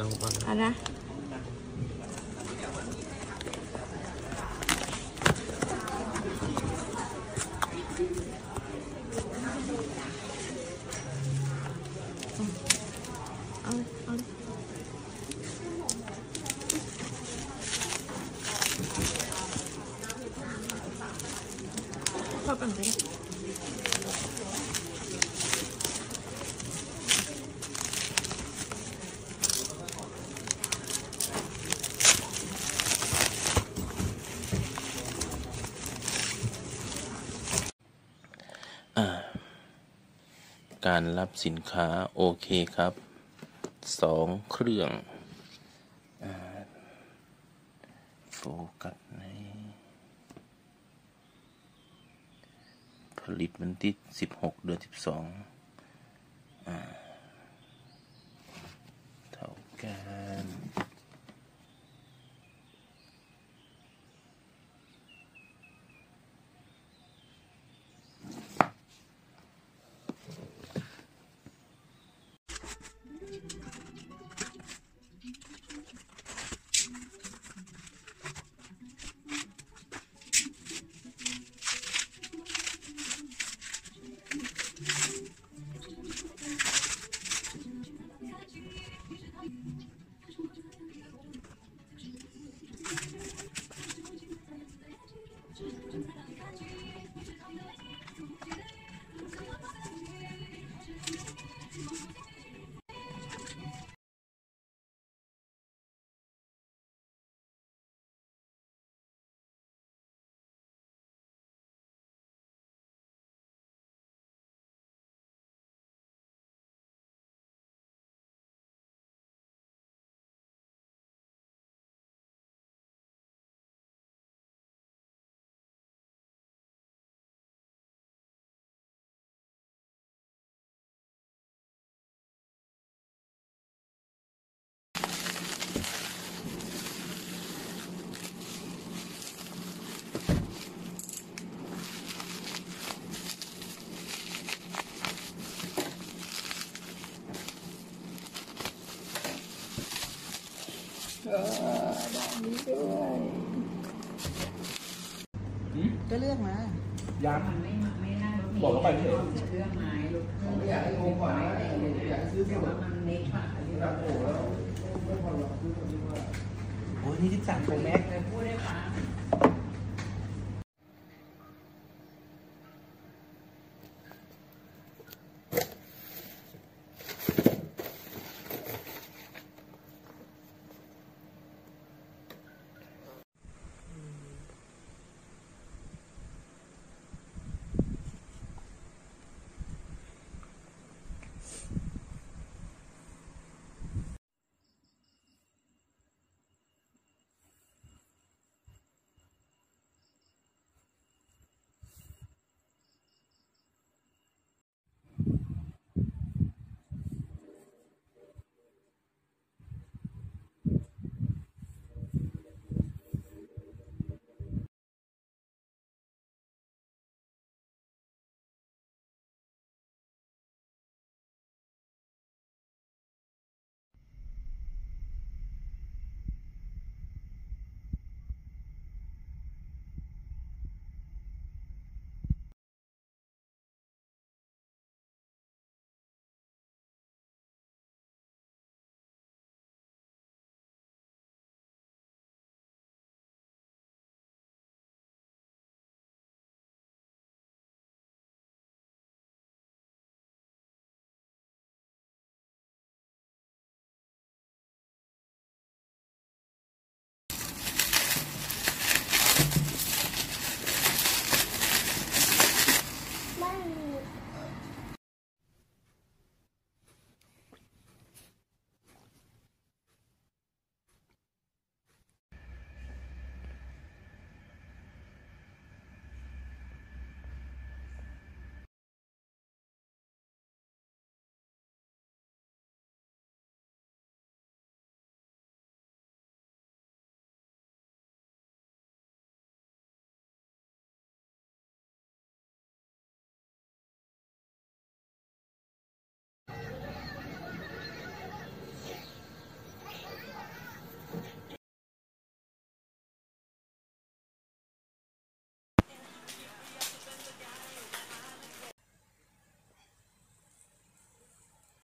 เอาก่อนเอานะเอาเอา การรับสินค้าโอเคครับสองเครื่องโฟกัสในผลิตวันที่สิบหกเดือนสิบสองเท่ากัน ก็เลือกมายังบอกเขาไปเห็นเลืองไม้ลูกเครื่องไม่อยากให้โกงก่อนนะอยากซื้อแต่ว่ามันเน็กอะอันนี้เราโอ้แล้วโอ้ยนี่ที่สั่งไปแม็กเลยพูดได้ปะ